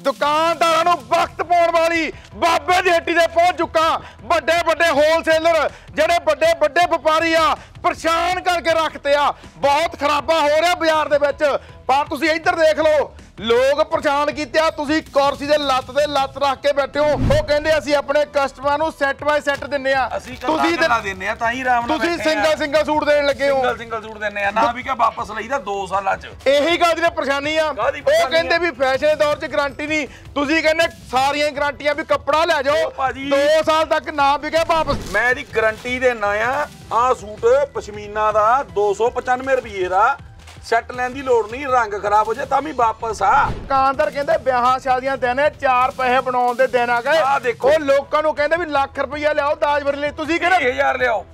ਦੁਕਾਨਦਾਰਾਂ ਨੂੰ ਵਕਤ ਪਾਉਣ ਵਾਲੀ ਬਾਬੇ ਦੀ ਹੱਟੀ ਤੇ ਪਹੁੰਚ ਚੁੱਕਾ। ਵੱਡੇ ਵੱਡੇ ਹੋਲਸੇਲਰ ਜਿਹੜੇ ਵੱਡੇ ਵੱਡੇ ਵਪਾਰੀ ਆ, ਪਰੇਸ਼ਾਨ ਕਰਕੇ ਰੱਖਤੇ ਆ। ਬਹੁਤ ਖਰਾਬਾ ਹੋ ਰਿਹਾ ਬਾਜ਼ਾਰ ਦੇ ਵਿੱਚ। ਪਰ ਤੁਸੀਂ ਇੱਧਰ ਦੇਖ ਲਓ। ਲੋਕ ਪਰੇਸ਼ਾਨ ਕੀਤੇ ਆ। ਤੁਸੀਂ ਕੁਰਸੀ ਦੇ ਲੱਤ ਤੇ ਲੱਤ ਰੱਖ ਕੇ ਬੈਠੇ ਹੋ। ਉਹ ਕਹਿੰਦੇ ਅਸੀਂ ਆਪਣੇ ਕਸਟਮਰਾਂ ਨੂੰ ਸੈੱਟ ਬਾਈ ਸੈੱਟ ਦਿੰਨੇ ਆ। ਅਸੀਂ ਕੱਲਾ ਤੇ- ਕੱਲਾ ਦਿੰਨੇ ਆ ਤਾਂ ਹੀ ਆਰਾਮ ਨਾਲ ਤੁਸੀਂ। ਸਿੰਗਲ ਸਿੰਗਲ ਸੂਟ ਦੇਣ ਲੱਗੇ ਹੋ। ਸਿੰਗਲ ਸਿੰਗਲ ਸੂਟ ਦਿੰਨੇ ਆ। ਨਾ ਵੀ ਕਿ ਵਾਪਸ ਲਈਦਾ 2 ਸਾਲਾਂ ਚ। ਇਹੀ ਗੱਲ ਦੀ ਪਰੇਸ਼ਾਨੀ ਆ। ਉਹ ਕਹਿੰਦੇ? ਵੀ ਫੈਸ਼ਨ ਦੇ ਦੌਰ 'ਚ ਗਾਰੰਟੀ ਨਹੀਂ। ਤੁਸੀਂ ਕਹਿੰਦੇ ਸਾਰੀਆਂ ਗਾਰੰਟੀਆਂ ਵੀ ਕੱਪੜਾ ਲੈ ਜਾਓ। ਉਹ ਭਾਜੀ। 2 ਸਾਲ ਤੱਕ ਨਾ ਵਿਕੇ ਵਾਪਸ। ਮੈਂ ਇਹਦੀ ਗਾਰੰਟੀ ਦੇਣਾ ਆ। ਆ ਸੂਟ ਪਸ਼ਮੀਨਾ ਦਾ 295 ਰੁਪਏ ਦਾ। ਸੈੱਟ ਲੈਣ ਦੀ ਲੋੜ ਨਹੀਂ ਰੰਗ ਖਰਾਬ ਹੋ ਜਾਏ ਤਾਂ ਵੀ ਵਾਪਸ ਆ। ਦੁਕਾਨਦਾਰ ਕਹਿੰਦੇ ਵਿਆਹਾਂ ਸ਼ਾਦੀਆਂ ਦਿਨ ਹੈ ਚਾਰ ਪੈਸੇ ਬਣਾਉਣ ਦੇ ਦਿਨ ਆ ਗਏ। ਆਹ ਦੇਖੋ। ਉਹ ਲੋਕਾਂ ਨੂੰ ਕਹਿੰਦੇ ਵੀ ਲੱਖ ਰੁਪਈਆ ਲਿਆਓ ਦਾਜ ਵਰ ਲਈ ਤੁਸੀਂ ਕਹਿੰਦੇ 30000 ਲਿਆਓ।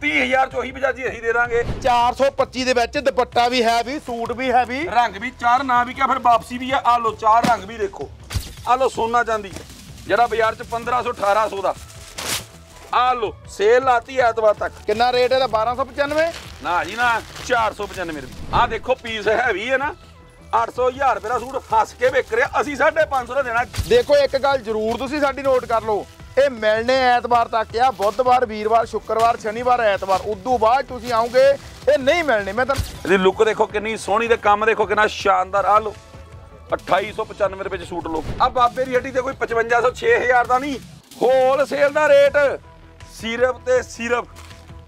30000 ਚ ਉਹੀ ਬਜਾਜੀ ਅਸੀਂ ਦੇ ਦਾਂਗੇ। 425 ਦੇ ਵਿੱਚ ਦੁਪੱਟਾ ਵੀ ਹੈ ਵੀ ਸੂਟ ਵੀ ਹੈ ਵੀ। ਰੰਗ ਵੀ ਚਾਰ ਨਾ ਵੀ ਕਿਆ ਫਿਰ ਵਾਪਸੀ ਵੀ ਆ। ਆ ਲੋ ਚਾਰ ਰੰਗ ਵੀ ਦੇਖੋ। ਆ ਲੋ ਸੋਨਾ ਚਾਂਦੀ। ਜਿਹੜਾ ਬਾਜ਼ਾਰ ਚ 1500 1800 ਦਾ। ਆ ਲੋ ਸੇਲ ਲਾਤੀ ਐਤਵਾਰ ਤੱਕ। ਕਿੰਨਾ ਰੇਟ ਇਹਦਾ? 1295 ਨਾ ਜੀ ਨਾ 495 ਰੁਪਏ। ਆ ਦੇਖੋ ਪੀਸ ਹੈਵੀ ਹੈ ਨਾ। 800 1000 ਰੁਪਏ ਦਾ ਸੂਟ ਹੱਸ ਕੇ ਵਿਕ ਰਿਹਾ। ਅਸੀਂ 550 ਦਾ ਦੇਣਾ। ਦੇਖੋ ਇੱਕ ਗੱਲ ਜ਼ਰੂਰ ਤੁਸੀਂ ਸਾਡੀ ਨੋਟ ਕਰ ਲਓ। ਇਹ ਮਿਲਣੇ ਐਤਵਾਰ ਤੱਕ ਆ। ਬੁੱਧਵਾਰ ਵੀਰਵਾਰ ਸ਼ੁੱਕਰਵਾਰ ਸ਼ਨੀਵਾਰ ਐਤਵਾਰ। ਉਦੋਂ ਬਾਅਦ ਤੁਸੀਂ ਆਓਗੇ ਇਹ ਨਹੀਂ ਮਿਲਣੇ। ਮੈਂ ਤਾਂ ਇਹਦੀ ਲੁੱਕ ਦੇਖੋ ਕਿੰਨੀ ਸੋਹਣੀ ਤੇ ਕੰਮ ਦੇਖੋ ਕਿੰਨਾ ਸ਼ਾਨਦਾਰ। ਆ ਲੋ 2895 ਰੁਪਏ ਚ ਸੂਟ ਲੋ ਆ ਬਾਬੇ ਦੀ ਹੱਟੀ ਤੇ ਕੋਈ 5500 6000 ਦਾ ਨਹੀਂ। ਹੋਲ ਸੇਲ ਦਾ ਰੇਟ ਸਿਰਫ ਤੇ ਸਿਰਫ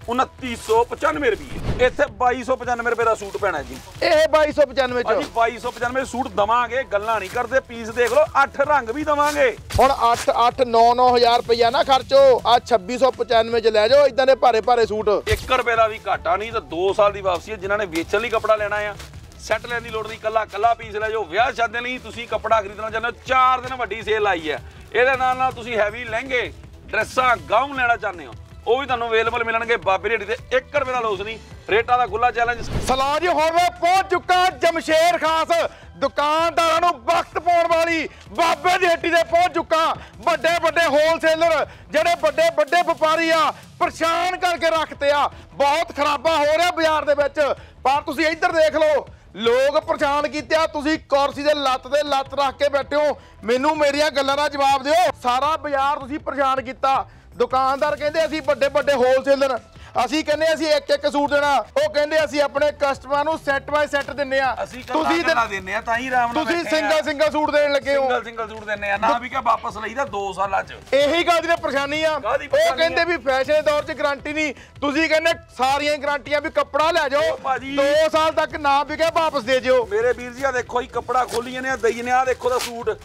2995 ਰੁਪਏ। ਇੱਥੇ 2295 ਰੁਪਏ ਦਾ ਸੂਟ ਪੈਣਾ ਜੀ। ਇਹ 2295 ਭਾਜੀ ਚ 2295 ਸੂਟ ਦਵਾਂਗੇ ਗੱਲਾਂ ਨਹੀਂ ਕਰਦੇ ਪੀਸ ਦੇਖ ਲਓ 8 ਰੰਗ ਵੀ ਦਵਾਂਗੇ। ਹੁਣ 8 8 9 9000 ਰੁਪਇਆ ਨਾ ਖਰਚੋ। ਆ 2695 ਚ ਲੈ ਜਾਓ ਇਦਾਂ ਦੇ ਭਾਰੇ ਭਾਰੇ ਸੂਟ। 1 ਰੁਪਏ ਦਾ ਵੀ ਘਾਟਾ ਨਹੀਂ ਤਾਂ 2 ਸਾਲ ਦੀ ਵਾਪਸੀ ਹੈ ਜਿਨ੍ਹਾਂ ਨੇ ਵੇਚਣ ਲਈ ਕੱਪੜਾ ਲੈਣਾ ਆ। ਸੈੱਟ ਲੈਣ ਦੀ ਲੋੜ ਨਹੀਂ ਕੱਲਾ ਕੱਲਾ ਪੀਸ ਲੈ ਜਾਓ। ਵਿਆਹ ਸ਼ਾਦੇ ਲਈ ਤੁਸੀਂ ਕੱਪੜਾ ਖਰੀਦਣਾ ਚਾਹੁੰਦੇ ਹੋ 4 ਦਿਨ ਵੱਡੀ ਸੇਲ ਆਈ ਹੈ। ਇਹਦੇ ਨਾਲ ਨਾਲ ਤੁਸੀਂ ਹੈਵੀ ਲਹਿੰਗੇ ਡਰੈਸਾਂ ਗਾਊਨ ਲੈਣਾ ਚਾਹੁੰਦੇ ਹੋ, ਉਹ ਵੀ ਤੁਹਾਨੂੰ ਅਵੇਲੇਬਲ ਮਿਲਣਗੇ। ਬਾਬੇ ਰੇੜੀ ਤੇ 1 ਰੁਪਏ ਦਾ ਲੋਸ ਨਹੀਂ, ਰੇਟਾਂ ਦਾ ਖੁੱਲਾ ਚੈਲੰਜ ਸਲਾਜ ਹੁਣ ਮੈਂ ਪਹੁੰਚ ਚੁੱਕਾ ਜਮਸ਼ੇਰ ਖਾਸ, ਦੁਕਾਨਦਾਰਾਂ ਨੂੰ ਵਕਤ ਪਾਉਣ ਵਾਲੀ ਬਾਬੇ ਦੀ ਹੱਟੀ ਤੇ ਪਹੁੰਚ ਚੁੱਕਾ। ਵੱਡੇ ਵੱਡੇ ਹੋਲਸੇਲਰ ਜਿਹੜੇ ਵੱਡੇ ਵੱਡੇ ਵਪਾਰੀ ਆ, ਪਰੇਸ਼ਾਨ ਕਰਕੇ ਰੱਖਤੇ ਆ। ਬਹੁਤ ਖਰਾਬਾ ਹੋ ਰਿਹਾ ਬਾਜ਼ਾਰ ਦੇ ਵਿੱਚ, ਪਰ ਤੁਸੀਂ ਇੱਧਰ ਦੇਖ ਲਓ ਲੋਕ ਪਰੇਸ਼ਾਨ ਕੀਤੇ ਆ, ਤੁਸੀਂ ਕੁਰਸੀ ਦੇ ਲੱਤ ਤੇ ਲੱਤ ਰੱਖ ਕੇ ਬੈਠੇ ਹੋ। ਮੈਨੂੰ ਮੇਰੀਆਂ ਗੱਲਾਂ ਦਾ ਜਵਾਬ ਦਿਓ। ਸਾਰਾ ਬਾਜ਼ਾਰ ਤੁਸੀਂ ਪਰੇਸ਼ਾਨ ਕੀਤਾ। ਦੁਕਾਨਦਾਰ ਕਹਿੰਦੇ ਅਸੀਂ ਵੱਡੇ ਵੱਡੇ ਹੋਲਸੇਲਰ ਅਸੀਂ ਕਹਿੰਦੇ ਅਸੀਂ ਇੱਕ ਇੱਕ ਸੂਟ ਦੇਣਾ। ਉਹ ਕਹਿੰਦੇ ਅਸੀਂ ਆਪਣੇ ਕਸਟਮਰਾਂ ਨੂੰ ਸੈੱਟ ਬਾਈ ਸੈੱਟ ਦਿੰਨੇ ਆ ਕੱਲਾ ਕੱਲਾ ਦਿੰਨੇ ਆ ਤਾਂ ਹੀ ਆਰਾਮ ਨਾਲ ਤੁਸੀਂ। ਸਿੰਗਲ ਸਿੰਗਲ ਸੂਟ ਦੇਣ ਲੱਗੇ ਹੋ। ਸਿੰਗਲ ਸਿੰਗਲ ਸੂਟ ਦਿੰਨੇ ਆ ਨਾ ਵੀ ਕਿ ਵਾਪਸ ਲਈਦਾ 2 ਸਾਲਾਂ ਚ। ਇਹੀ ਗੱਲ ਦੀ ਪਰੇਸ਼ਾਨੀ ਆ? ਉਹ ਕਹਿੰਦੇ? ਵੀ ਫੈਸ਼ਨ ਦੇ ਦੌਰ 'ਚ ਗਾਰੰਟੀ ਨਹੀਂ। ਤੁਸੀਂ ਕਹਿੰਦੇ ਸਾਰੀਆਂ ਗਾਰੰਟੀਆਂ ਵੀ ਕੱਪੜਾ ਲੈ ਜਾਓ। ਉਹ ਭਾਜੀ। 2 ਸਾਲ ਤੱਕ ਨਾ ਵਿਕੇ ਵਾਪਸ ਦੇ ਜਿਓ। ਮੇਰੇ ਵੀਰ ਜੀ ਆ ਦੇਖੋ ਹੀ ਕੱਪੜਾ ਖੋਲੀਏ ਨੇ ਆ ਦਈ ਨੇ ਆ ਦੇਖੋ ਦਾ ਸੂਟ।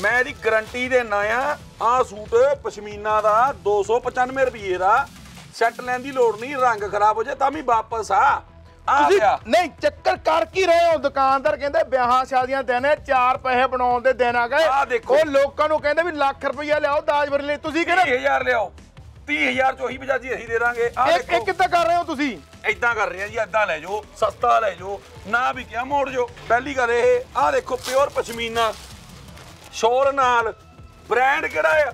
ਮੈਂ ਇਹਦੀ ਗਾਰੰਟੀ ਦੇਣਾ ਆ ਆ ਸੂਟ ਪਸ਼ਮੀਨਾ ਦਾ 295 ਰੁਪਏ ਦਾ। ਸੈੱਟ ਲੈਣ ਦੀ ਲੋੜ ਨਹੀਂ ਰੰਗ ਖਰਾਬ ਹੋ ਜਾਏ ਤਾਂ ਵੀ ਵਾਪਸ ਆ। ਆ ਗਿਆ। ਨਹੀਂ ਚੱਕਰ ਕਰ ਕੀ ਰਹੇ ਹੋ? ਦੁਕਾਨਦਾਰ ਕਹਿੰਦੇ ਵਿਆਹਾਂ ਸ਼ਾਦੀਆਂ ਦਿਨ ਹੈ ਚਾਰ ਪੈਸੇ ਬਣਾਉਣ ਦੇ ਦਿਨ ਆ ਗਏ। ਦੇਖੋ। ਉਹ ਲੋਕਾਂ ਨੂੰ ਕਹਿੰਦੇ ਵੀ ਲੱਖ ਰੁਪਈਆ ਲਿਆਓ ਦਾਜ ਵਰ ਲਈ। ਤੁਸੀਂ ਕਹਿੰਦੇ 30000 ਲਿਆਓ। 30000 ਚ ਉਹੀ ਬਜਾਜੀ ਅਸੀਂ ਦੇ ਦਾਂਗੇ। ਆ ਇਹ ਇਹ ਦੇਖੋ ਕਿੱਦਾਂ ਕਰ ਰਹੇ ਹੋ ਤੁਸੀਂ? ਇਦਾਂ ਕਰ ਰਹੇ ਆ ਜੀ ਏਦਾਂ ਲੈ ਜਾਓ ਸਸਤਾ ਲੈ ਜਾਓ ਨਾ ਵੀ ਕਿਆ ਮੋੜ ਜਾਓ। ਪਹਿਲੀ ਗੱਲ ਇਹ ਆ ਦੇਖੋ ਪਿਓਰ ਪਸ਼ਮੀਨਾ। ਸ਼ੋਰ ਨਾਲ। ਬ੍ਰਾਂਡ ਕਿਹੜਾ ਆ?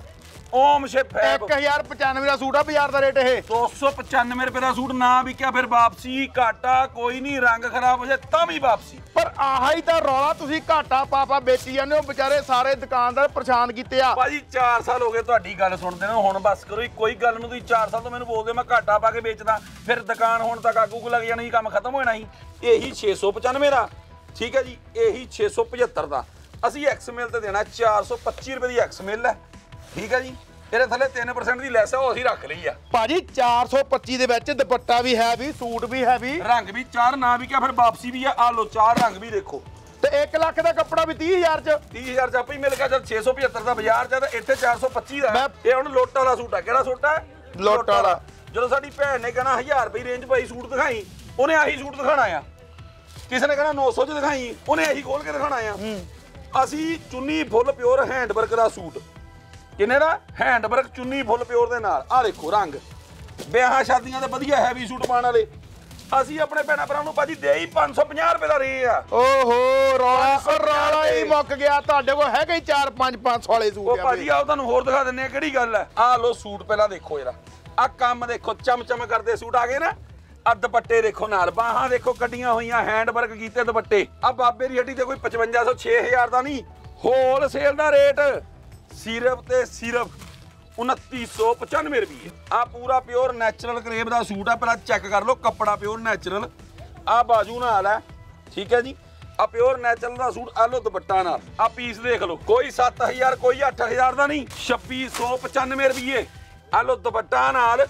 ਓਮ ਸ਼ੇਫੈਬ 1095 ਦਾ ਸੂਟ ਆ ਬਾਜ਼ਾਰ ਦਾ ਰੇਟ ਇਹ। 295 ਰੁਪਏ ਦਾ ਸੂਟ ਨਾ ਵਿਕਿਆ ਫਿਰ ਵਾਪਸੀ ਘਾਟਾ ਕੋਈ ਨਹੀਂ ਰੰਗ ਖਰਾਬ ਹੋ ਜਾਏ ਤਾਂ ਵੀ ਵਾਪਸੀ। ਪਰ ਆਹਾ ਹੀ ਤਾਂ ਰੌਲਾ ਤੁਸੀਂ ਘਾਟਾ ਪਾਪਾ ਵੇਚੀ ਜਾਂਦੇ ਹੋ ਵਿਚਾਰੇ ਸਾਰੇ ਦੁਕਾਨਦਾਰ ਪਰੇਸ਼ਾਨ ਕੀਤੇ ਆ। ਭਾਜੀ 4 ਸਾਲ ਹੋ ਗਏ ਤੁਹਾਡੀ ਗੱਲ ਸੁਣਦੇ ਨੇ ਹੁਣ ਬਸ ਕਰੋ ਜੀ, ਕੋਈ ਗੱਲ ਨੂੰ ਤੁਸੀਂ 4 ਸਾਲ ਤੋਂ ਮੈਨੂੰ ਬੋਲਦੇ ਮੈਂ ਘਾਟਾ ਪਾ ਕੇ ਵੇਚਦਾ। ਫਿਰ ਦੁਕਾਨ ਹੁਣ ਤੱਕ ਆਗੂ ਲੱਗ ਜਾਣੀ ਸੀ, ਕੰਮ ਖਤਮ ਹੋ ਜਾਣਾ ਸੀ ਇਹੀ 695 ਦਾ ਠੀਕ ਹੈ ਜੀ ਇਹੀ 675 ਦਾ। ਅਸੀਂ ਐਕਸਮੇਲ ਤੇ ਦੇਣਾ 425 ਰੁਪਏ ਦੀ ਐਕਸਮੇਲ ਹੈ। ਠੀਕ ਹੈ ਜੀ? ਇਹਦੇ ਥੱਲੇ 3% ਦੀ ਲੈਸ ਹੈ ਉਹ ਅਸੀਂ ਰੱਖ ਲਈ ਆ। ਭਾਜੀ 425 ਦੇ ਵਿੱਚ ਦੁਪੱਟਾ ਵੀ ਹੈ ਵੀ ਸੂਟ ਵੀ ਹੈ ਵੀ। ਰੰਗ ਵੀ ਚਾਰ ਨਾ ਵੀ ਕਿਆ ਫਿਰ ਵਾਪਸੀ ਵੀ ਆ। ਆ ਲੋ ਚਾਰ ਰੰਗ ਵੀ ਦੇਖੋ। ਤੇ 1 ਲੱਖ ਦਾ ਕੱਪੜਾ ਵੀ 30000 ਚ। 30000 ਚ ਆਪੇ ਹੀ ਮਿਲ ਗਿਆ ਜਦ 675 ਦਾ ਬਾਜ਼ਾਰ ਚ ਆ ਤਾਂ ਇੱਥੇ 425 ਦਾ। ਇਹ ਹੁਣ ਲੋਟ ਵਾਲਾ ਸੂਟ ਆ। ਕਿਹੜਾ ਸੂਟ ਆ? ਲੋਟ ਵਾਲਾ। ਜਦੋਂ ਸਾਡੀ ਭੈਣ ਨੇ ਕਹਿਣਾ 1000 ਰੁਪਏ ਰੇਂਜ ਭਾਈ ਸੂਟ ਦਿਖਾਈ ਉਹਨੇ ਆਹੀ ਸੂਟ ਦਿਖਾਣਾ ਆ। ਕਿਸੇ ਨੇ ਕਹਿਣਾ 900 ਚ ਦਿਖਾਈ ਉਹਨੇ ਆਹੀ ਖੋਲ ਕੇ ਦਿਖਾਣਾ ਆ। ਅਸੀਂ ਚੁੰਨੀ ਫੁੱਲ ਪਿਓਰ ਹੈਂਡ ਵਰਕ ਦਾ ਸੂਟ ਕਿੰਨੇ ਦਾ? ਹੈਂਡ ਵਰਕ ਚੁੰਨੀ ਫੁੱਲ ਪਿਓਰ ਦੇ ਨਾਲ। ਆ ਦੇਖੋ ਰੰਗ। ਵਿਆਹਾਂ ਸ਼ਾਦੀਆਂ ਦੇ ਵਧੀਆ ਹੈਵੀ ਸੂਟ ਪਾਉਣ ਵਾਲੇ। ਅਸੀਂ ਆਪਣੇ ਭੈਣਾਂ ਭਰਾਵਾਂ ਨੂੰ ਭਾਜੀ ਦੇ ਹੀ 550 ਰੁਪਏ ਦਾ ਰੇ ਆ। ਓਹੋ ਰੌਲਾ ਰੌਲਾ ਹੀ ਮੁੱਕ ਗਿਆ। ਤੁਹਾਡੇ ਕੋਲ ਹੈਗੇ ਹੀ 4 5 500 ਵਾਲੇ ਸੂਟ ਆ ਭਾਜੀ ਆਓ ਤੁਹਾਨੂੰ ਹੋਰ ਦਿਖਾ ਦਿੰਨੇ ਆ ਕਿਹੜੀ ਗੱਲ ਹੈ। ਆਹ ਲੋ ਸੂਟ ਪਹਿਲਾਂ ਦੇਖੋ ਜਰਾ। ਆ ਕੰਮ ਦੇਖੋ ਚਮ ਚਮ ਕਰਦੇ ਸੂਟ ਆ ਗਏ ਨਾ। ਆ ਦੁਪੱਟੇ ਦੇਖੋ ਨਾਲ। ਬਾਹਾਂ ਦੇਖੋ ਕੱਢੀਆਂ ਹੋਈਆਂ ਹੈਂਡ ਵਰਕ ਕੀਤੇ ਦੁਪੱਟੇ। ਆ ਬਾਬੇ ਦੀ ਹੱਡੀ ਤੇ ਕੋਈ 5500 6000 ਦਾ ਨਹੀਂ। ਹੋਲਸੇਲ ਦਾ ਰੇਟ ਸਿਰਫ ਤੇ ਸਿਰਫ 2995 ਰੁਪਏ ਆ ਪੂਰਾ ਪਿਓਰ ਨੈਚੁਰਲ ਕਰੇਬ ਦਾ ਸੂਟ ਆ, ਪਹਿਲਾਂ ਚੈੱਕ ਕਰ ਲਓ, ਕੱਪੜਾ ਪਿਓਰ ਨੈਚੁਰਲ। ਆ ਬਾਜੂ ਨਾਲ ਹੈ ਠੀਕ ਹੈ ਜੀ? ਆ ਪਿਓਰ ਨੈਚੁਰਲ ਦਾ ਸੂਟ ਆ ਲਓ ਦੁਪੱਟਾ ਨਾਲ। ਆ ਪੀਸ ਦੇਖ ਲਓ, ਕੋਈ 7000 ਕੋਈ 8000 ਦਾ ਨਹੀਂ 2695 ਰੁਪਏ ਆ ਲਓ ਦੁਪੱਟਾ ਨਾਲ,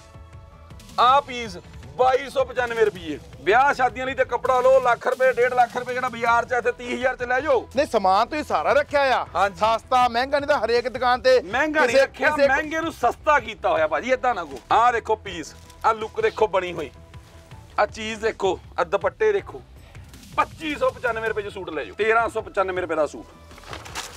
ਆ ਪੀਸ 2295 ਰੁਪਏ ਵਿਆਹ ਸ਼ਾਦੀਆਂ ਲਈ ਤੇ ਕੱਪੜਾ ਲਓ ਲੱਖ ਰੁਪਏ 1.5 ਲੱਖ ਰੁਪਏ ਜਿਹੜਾ ਬਾਜ਼ਾਰ 'ਚ ਇੱਥੇ 30000 ਚ ਲੈ ਜਾਓ। ਨਹੀਂ ਸਮਾਨ ਤੁਸੀਂ ਸਾਰਾ ਰੱਖਿਆ ਆ। ਸਸਤਾ ਮਹਿੰਗਾ ਨਹੀਂ ਤਾਂ ਹਰੇਕ ਦੁਕਾਨ ਤੇ ਮਹਿੰਗਾ ਨਹੀਂ ਰੱਖਿਆ ਮਹਿੰਗੇ ਨੂੰ ਸਸਤਾ ਕੀਤਾ ਹੋਇਆ ਭਾਜੀ ਇਦਾਂ ਨਾ ਕੋ ਆਹ ਦੇਖੋ ਪੀਸ ਆਹ ਲੁੱਕ ਦੇਖੋ ਬਣੀ ਹੋਈ। ਆਹ ਚੀਜ਼ ਦੇਖੋ ਆਹ ਦੁਪੱਟੇ ਦੇਖੋ। 2595 ਰੁਪਏ ਚ ਸੂਟ ਲੈ ਜਾਓ 1395 ਰੁਪਏ ਦਾ ਸੂਟ।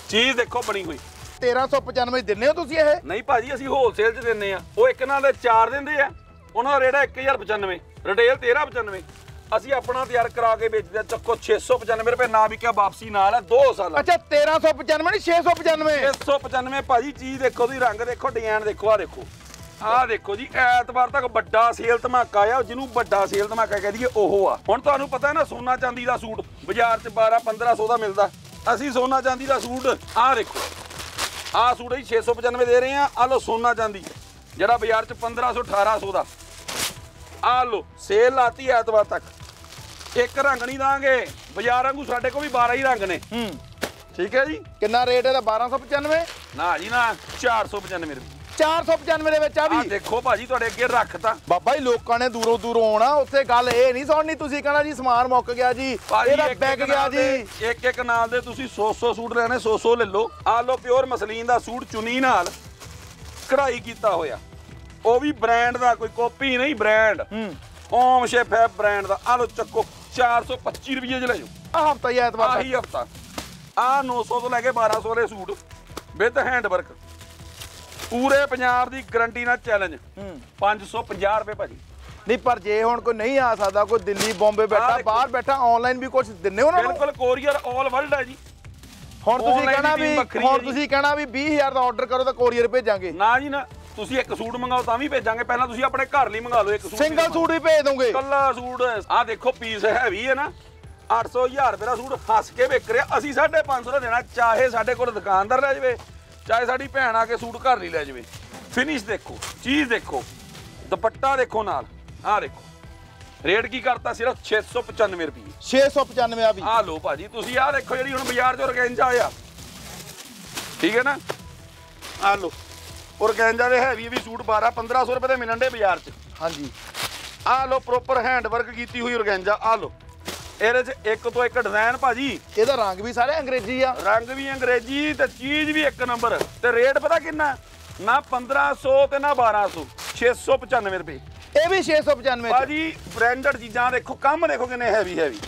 ਚੀਜ਼ ਦੇਖੋ ਬਣੀ ਹੋਈ। 1395 ਦਿੰਨੇ ਹੋ ਤੁਸੀਂ ਇਹ? ਨਹੀਂ ਭਾਜੀ ਅਸੀਂ ਹੋਲਸੇਲ ਚ ਦਿੰਨੇ ਆ। ਉਹ ਇੱਕ ਨਾਲ ਦੇ ਚਾਰ ਦਿੰਦੇ ਆ। ਉਹਨਾਂ ਦਾ ਰੇਟ ਹੈ 1095 ਰਿਟੇਲ 1395 ਅਸੀਂ ਆਪਣਾ ਤਿਆਰ ਕਰਾ ਕੇ ਵੇਚਦੇ ਆ ਚੱਕੋ 695 ਰੁਪਏ ਨਾ ਵਿਕਿਆ ਵਾਪਸੀ ਨਾਲ ਹੈ 2 ਸਾਲ। ਅੱਛਾ 1395 ਨਹੀਂ 695 695 ਭਾਜੀ ਚੀਜ਼ ਦੇਖੋ ਦੀ ਰੰਗ ਦੇਖੋ ਡਿਜ਼ਾਈਨ ਦੇਖੋ ਆ ਦੇਖੋ। ਆਹ ਦੇਖੋ ਜੀ ਐਤਵਾਰ ਤੱਕ ਵੱਡਾ ਸੇਲ ਧਮਾਕਾ ਆ ਜਿਹਨੂੰ ਵੱਡਾ ਸੇਲ ਧਮਾਕਾ ਕਹਿ ਦਈਏ ਉਹ ਆ। ਹੁਣ ਤੁਹਾਨੂੰ ਪਤਾ ਹੈ ਨਾ ਸੋਨਾ ਚਾਂਦੀ ਦਾ ਸੂਟ ਬਾਜ਼ਾਰ 'ਚ 12 1500 ਦਾ ਮਿਲਦਾ। ਅਸੀਂ ਸੋਨਾ ਚਾਂਦੀ ਦਾ ਸੂਟ ਆਹ ਦੇਖੋ। ਆਹ ਸੂਟ ਅਸੀਂ 695 ਦੇ ਰਹੇ ਆ ਆਹ ਲਓ ਸੋਨਾ ਚਾਂਦੀ ਜਿਹੜਾ ਬਾਜ਼ਾਰ 'ਚ 1500 1800 ਦਾ। ਆਹ ਲਓ ਸੇਲ ਲਾਤੀ ਐਤਵਾਰ ਤੱਕ। ਇੱਕ ਰੰਗ ਨਹੀਂ ਦਾਂਗੇ ਬਾਜ਼ਾਰ ਵਾਂਗੂ ਸਾਡੇ ਕੋਲ ਵੀ 12 ਹੀ ਰੰਗ ਨੇ। ਹੂੰ। ਠੀਕ ਹੈ ਜੀ? ਕਿੰਨਾ ਰੇਟ ਇਹਦਾ 1295 ਨਾ ਜੀ ਨਾ 495 ਰੁਪਏ। 495 ਦੇ ਵਿੱਚ ਆ ਆ ਵੀ ਦੇਖੋ ਭਾਜੀ ਤੁਹਾਡੇ ਅੱਗੇ ਰੱਖਤਾ। ਬਾਬਾ ਜੀ ਲੋਕਾਂ ਨੇ ਦੂਰੋਂ ਦੂਰੋਂ ਆਉਣਾ ਉੱਥੇ ਗੱਲ ਇਹ ਨਹੀਂ ਸੁਣਨੀ ਤੁਸੀਂ ਕਹਣਾ ਜੀ ਸਮਾਨ ਮੁੱਕ ਗਿਆ ਜੀ ਇਹਦਾ ਬੈਗ ਗਿਆ ਜੀ। ਇੱਕ ਇੱਕ ਨਾਲ ਦੇ ਤੁਸੀਂ 100 ਸੂਟ ਲੈਣੇ 100 ਲੈ ਲਓ। ਆ ਲਓ ਪਿਓਰ ਮਸਲੀਨ ਦਾ ਸੂਟ ਚੁੰਨੀ ਨਾਲ ਕਢਾਈ ਕੀਤਾ ਹੋਇਆ। ਉਹ ਵੀ ਬ੍ਰਾਂਡ ਦਾ ਕੋਈ ਕਾਪੀ ਨਹੀਂ ਬ੍ਰਾਂਡ ਹੂੰ। ਓਮ ਸ਼ੇਫ ਹੈ ਬ੍ਰਾਂਡ ਦਾ। ਆ ਲਓ ਚੱਕੋ 425 ਰੁਪਏ ਚ ਲੈ ਜਾਓ। ਆ ਹਫਤਾ ਹੀ ਐਤਵਾਰ ਆਹੀ ਹਫਤਾ। ਆ 900 ਤੋਂ ਲੈ ਕੇ 1200 ਦੇ ਸੂਟ। ਵਿਦ ਹੈਂਡ ਵਰਕ ਪੂਰੇ ਪੰਜਾਬ ਦੀ ਗਾਰੰਟੀ ਨਾਲ ਚੈਲੰਜ ਹੂੰ। 550 ਰੁਪਏ ਭਾਜੀ। ਨਹੀਂ ਪਰ ਜੇ ਹੁਣ ਕੋਈ ਨਹੀਂ ਆ ਸਕਦਾ ਕੋਈ ਦਿੱਲੀ ਬੰਬੇ ਬੈਠਾ। ਬਾਹਰ ਬੈਠਾ ਆਨਲਾਈਨ ਵੀ ਕੁਝ ਦਿੰਨੇ ਉਹਨਾਂ ਨੂੰ ਬਿਲਕੁਲ ਕੋਰੀਅਰ 올 ਵਰਲਡ ਹੈ ਜੀ। ਹੁਣ ਤੁਸੀਂ ਕਹਿਣਾ ਵੀ ਹੁਣ। ਤੁਸੀਂ ਕਹਿਣਾ ਵੀ 20000 ਦਾ ਆਰਡਰ ਕਰੋ ਤਾਂ ਕੋਰੀਅਰ ਭੇਜਾਂਗੇ। ਨਾ ਜੀ ਨਾ। ਤੁਸੀਂ ਇੱਕ ਸੂਟ ਮੰਗਾਓ ਤਾਂ ਵੀ ਭੇਜਾਂਗੇ ਪਹਿਲਾਂ ਤੁਸੀਂ ਆਪਣੇ ਘਰ ਲਈ ਮੰਗਾ ਲਓ ਇੱਕ ਸੂਟ ਸਿੰਗਲ ਸੂਟ ਵੀ ਭੇਜ ਦੋਗੇ ਕੱਲਾ ਸੂਟ ਆਹ ਦੇਖੋ ਪੀਸ ਹੈਵੀ ਹੈ ਨਾ। 800 1000 ਰੁਪਏ ਦਾ ਸੂਟ ਹੱਸ ਕੇ ਵਿਕ ਰਿਹਾ। ਅਸੀਂ 550 ਦਾ ਦੇਣਾ ਚਾਹੇ ਸਾਡੇ ਕੋਲ ਦੁਕਾਨਦਾਰ ਲੈ ਜਾਵੇ ਚਾਹੇ ਸਾਡੀ ਭੈਣ ਆ ਕੇ ਸੂਟ ਘਰ ਲਈ ਲੈ ਜਾਵੇ। ਫਿਨਿਸ਼ ਦੇਖੋ ਚੀਜ਼ ਦੇਖੋ ਦੁਪੱਟਾ ਦੇਖੋ ਨਾਲ ਆਹ ਦੇਖੋ। ਰੇਟ ਕੀ ਕਰਤਾ ਸਿਰਫ 695 ਰੁਪਏ 695 ਆ ਵੀ। ਆਹ ਲੋ ਭਾਜੀ ਤੁਸੀਂ ਆਹ ਦੇਖੋ ਜਿਹੜੀ ਹੁਣ ਬਾਜ਼ਾਰ 'ਚ ਔਰਗੈਂਜਾ ਆ ਠੀਕ ਹੈ ਨਾ? ਆਹ ਲੋ ਔਰਗੈਂਜਾ ਦੇ ਹੈਵੀ ਵੀ ਸੂਟ 12 1500 ਰੁਪਏ ਦੇ ਮਿਲਣ ਦੇ ਬਾਜ਼ਾਰ 'ਚ। ਹਾਂਜੀ। ਆਹ ਲੋ ਪ੍ਰੋਪਰ ਹੈਂਡ ਵਰਕ ਕੀਤੀ ਹੋਈ ਔਰਗੈਂਜਾ ਆਹ ਲੋ ਇਹਦੇ 'ਚ ਇੱਕ ਤੋਂ ਇੱਕ ਡਿਜ਼ਾਈਨ ਭਾਜੀ। ਇਹਦਾ ਰੰਗ ਵੀ ਸਾਰੇ ਅੰਗਰੇਜ਼ੀ ਆ। ਰੰਗ ਵੀ ਅੰਗਰੇਜ਼ੀ ਤੇ ਚੀਜ਼ ਵੀ ਇੱਕ ਨੰਬਰ। ਤੇ ਰੇਟ ਪਤਾ ਕਿੰਨਾ? ਨਾ 1500 ਤੇ ਨਾ 1200 695 ਰੁਪਏ। ਇਹ ਵੀ 695 ਚ। ਭਾਜੀ ਬ੍ਰਾਂਡਡ ਚੀਜ਼ਾਂ ਦੇਖੋ ਕੰਮ ਦੇਖੋ ਕਿੰਨੇ ਹੈਵੀ ਹੈਵੀ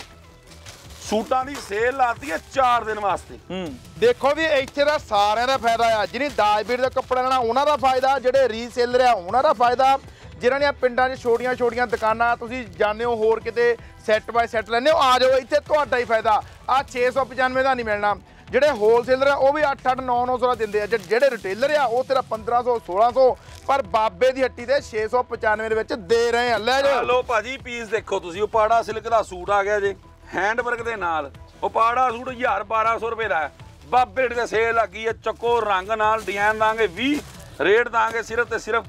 ਸੂਟਾਂ ਦੀ ਸੇਲ ਲਾਤੀ ਹੈ 4 ਦਿਨ ਵਾਸਤੇ। ਹੂੰ। ਦੇਖੋ ਵੀ ਇੱਥੇ ਦਾ ਸਾਰਿਆਂ ਦਾ ਫਾਇਦਾ ਆ। ਜਿਹਨੇ ਦਾਜਬੀਰ ਦਾ ਕੱਪੜਾ ਲੈਣਾ ਉਹਨਾਂ ਦਾ ਫਾਇਦਾ। ਜਿਹੜੇ ਰੀਸੇਲਰ ਆ ਉਹਨਾਂ ਦਾ ਫਾਇਦਾ। ਜਿਨ੍ਹਾਂ ਦੀਆਂ ਪਿੰਡਾਂ 'ਚ ਛੋਟੀਆਂ ਛੋਟੀਆਂ ਦੁਕਾਨਾਂ ਤੁਸੀਂ ਜਾਂਦੇ ਹੋ ਹੋਰ ਕਿਤੇ ਸੈੱਟ ਬਾਈ ਸੈੱਟ ਲੈਂਦੇ ਹੋ ਆ ਜਾਓ ਇੱਥੇ ਤੁਹਾਡਾ ਹੀ ਫਾਇਦਾ। ਆ 695 ਦਾ ਨਹੀਂ ਮਿਲਣਾ। ਜਿਹੜੇ ਹੋਲਸੇਲਰ ਆ ਉਹ ਵੀ 8 8 9 900 ਦਾ ਦਿੰਦੇ ਆ। ਜਿਹੜੇ ਰਿਟੇਲਰ ਆ ਉਹ ਤੇਰਾ 1500 1600 ਪਰ ਬਾਬੇ ਦੀ ਹੱਟੀ ਦੇ 695 ਦੇ ਵਿੱਚ ਦੇ ਰਹੇ ਆ। ਲੈ ਜਾਓ। ਲੋ ਭਾਜੀ ਪੀਸ ਦੇਖੋ ਤੁਸੀਂ। ਉਪਾੜਾ ਸਿਲਕ ਦਾ ਸੂਟ ਆ ਗਿਆ ਜੇ। ਹੈਂਡ ਵਰਕ ਦੇ ਨਾਲ। ਉਪਾੜਾ ਸੂਟ 1000 1200 ਰੁਪਏ ਦਾ ਬਾਬੇ ਰੇਟ ਤੇ ਸੇਲ ਲੱਗੀ ਹੈ, ਚੱਕੋ ਰੰਗ ਨਾਲ ਡਿਜ਼ਾਈਨ ਦਾਂਗੇ 20 ਰੇਟ ਦਾਂਗੇ ਸਿਰਫ ਤੇ ਸਿਰਫ